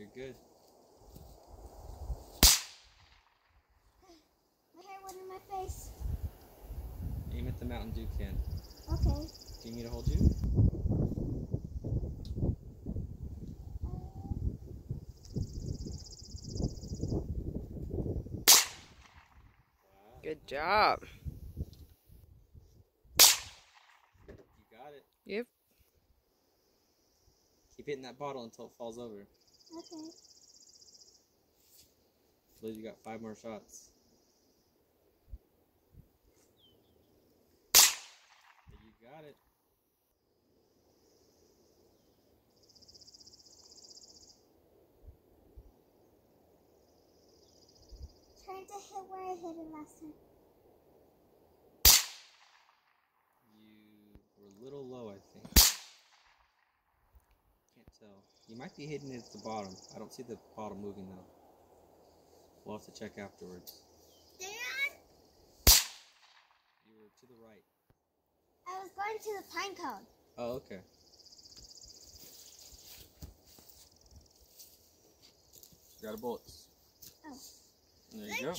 You're good. My hair went in my face. Aim at the Mountain Dew can. Okay. Do you need me to hold you? Good job. You got it. Yep. Keep hitting that bottle until it falls over. Okay. I believe you got five more shots. You got it. Trying to hit where I hit it last time. You were a little low, I think. Can't. You might be hitting it at the bottom. I don't see the bottom moving though. We'll have to check afterwards. Dad! You were to the right. I was going to the pine cone. Oh, okay. Got a bullets. Oh. There you go.